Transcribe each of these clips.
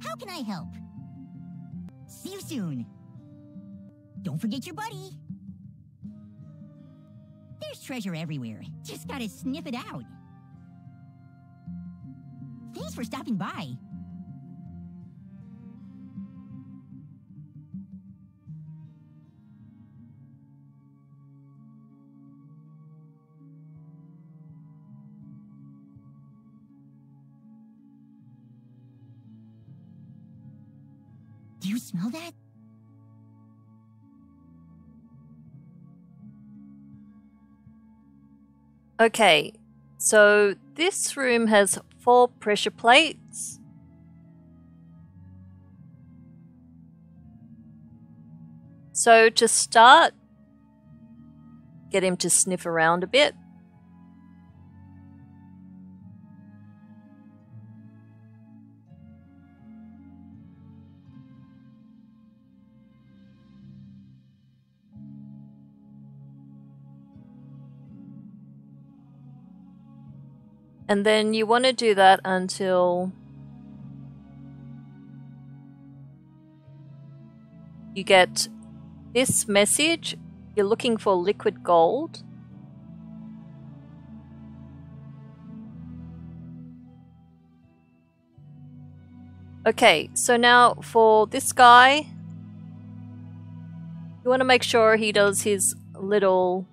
How can I help? See you soon. Don't forget your buddy. There's treasure everywhere. Just gotta sniff it out. Thanks for stopping by. Do you smell that? Okay, so this room has four pressure plates. So to start, get him to sniff around a bit. And then you want to do that until you get this message. You're looking for liquid gold. Okay, so now for this guy, you want to make sure he does his little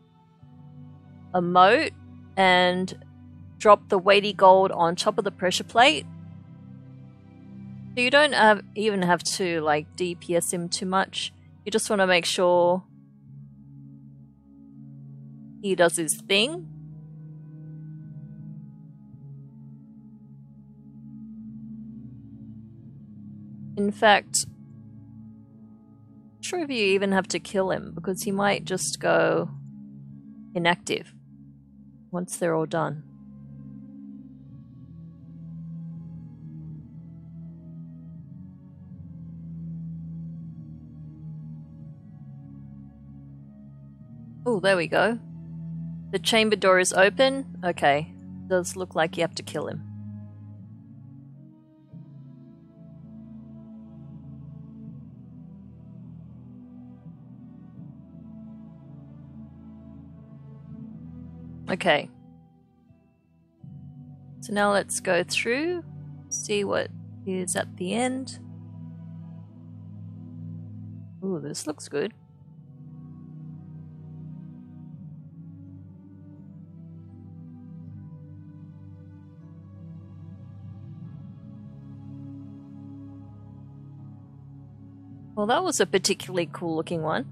emote and drop the weighty gold on top of the pressure plate. So you don't have, even have to like DPS him too much. You just want to make sure he does his thing. In fact, I'm sure if you even have to kill him because he might just go inactive once they're all done. Oh, there we go. The chamber door is open. Okay. Does look like you have to kill him. Okay. So now let's go through, see what is at the end. Ooh, this looks good. Well, that was a particularly cool looking one.